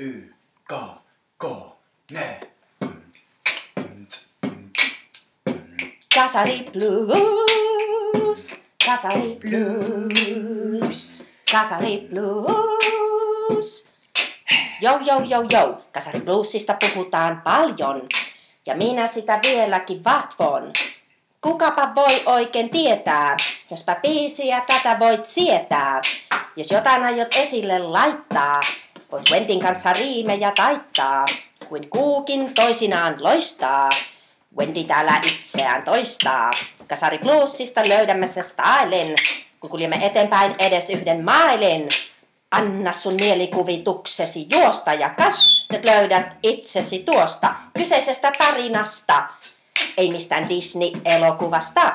Y, K, K, ne. Kasari Blues, Kasari Blues, Kasari Blues. Jou, jou, jou, jou. Kasari Bluesista puhutaan paljon. Ja minä sitä vieläkin vatvon. Kukapa voi oikein tietää, jospa biisiä tätä voit sietää. Jos jotain aiot esille laittaa, voit Wentin kanssa riimejä taittaa. Kuin kuukin toisinaan loistaa. Wendy täällä itseään toistaa. Kasari Bluesista löydämme se stylen, kun kuljemme eteenpäin edes yhden mailin. Anna sun mielikuvituksesi juosta ja kas, nyt löydät itsesi tuosta kyseisestä tarinasta. Ei mistään Disney-elokuvasta.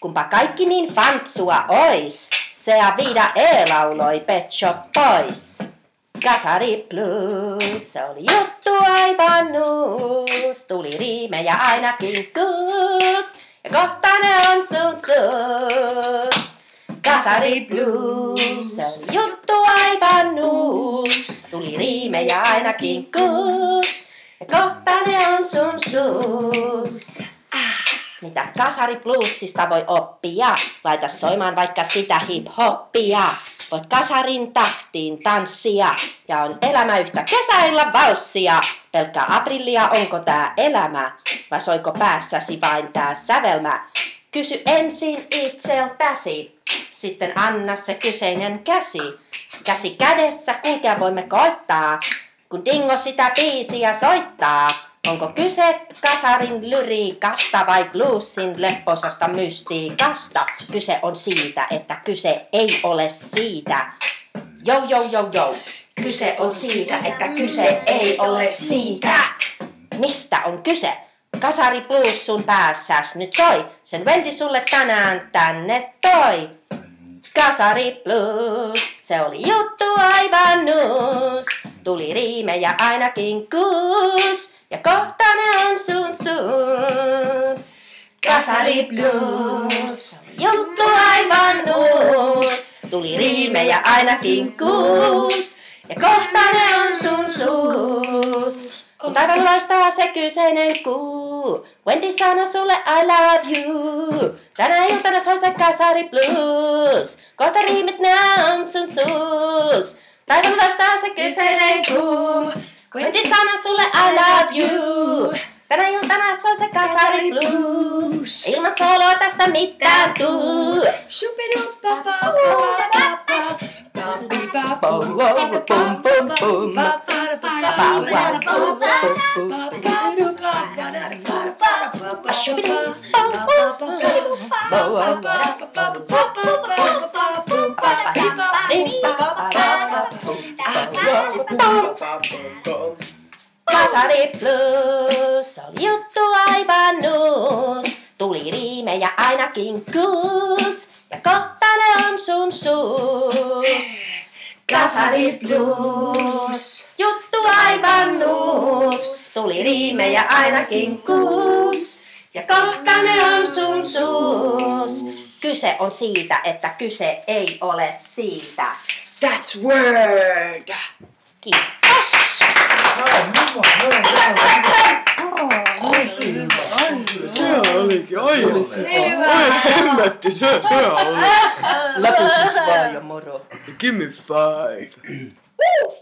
Kumpa kaikki niin fantsua ois, Sea Vida E lauloi Pet Shop Boys. Kasari Blues, se oli juttu aivan nuus. Tuli riimejä ainakin kuus, ja kohta ne on sun suus. Kasari Blues, se oli juttu aivan nuus. Tuli riimejä ainakin kuus, ja kohta ne on sun suus. Mitä kasari bluesista voi oppia? Laita soimaan vaikka sitä hip-hoppia. Voit kasarin tahtiin tanssia ja on elämä yhtä kesäillä valssia. Pelkkää aprillia, onko tää elämä? Vai soiko päässäsi vain tää sävelmä? Kysy ensin itseltäsi, sitten anna se kyseinen käsi. Käsi kädessä kulkea voimme koittaa, kun Dingo sitä biisiä soittaa. Onko kyse kasarin lyriikasta vai bluesin lepposasta mystiikasta? Kyse on siitä, että kyse ei ole siitä. Jou, jou, jou, jou. Kyse on siitä, että kyse ei ole siitä. Mistä on kyse? Kasari blues sun päässäs nyt soi. Sen Wendy sulle tänään tänne toi. Kasari blues, se oli juttu aivan nuus. Tuli riimejä ainakin kuus. Ja kohta ne on sun suus. Kasari blues, juttu aivan nuus. Tuli riimejä ainakin kuus. Ja kohta ne on sun suus. Kun taivaan loistaa se kyseinen kuu. Wendy sanoo sulle I love you. Tänä iltana soi se kasari blues. Kohta riimit ne on sun suus. Taivaan loistaa se kyseinen kuu. Wendy sanoo sulle I love you. Tänä iltana soi se kasari blues. Ilman soloa tästä mitään tuu. Kasari plus on juttu aivan nuus. Tuli riimejä ainakin kuus. Ja kohta ne on sun suus. Kasari blues. Juttu aivan nuus. Tuli riimejä ainakin kuus. Ja kohta ne on sun suus. Kyse on siitä, että kyse ei ole siitä. That's word! Kiitos. Se olikin aivan. Oi hemmetti, se, se oli. Lopusit vaan jo moro. Give me five. Woo!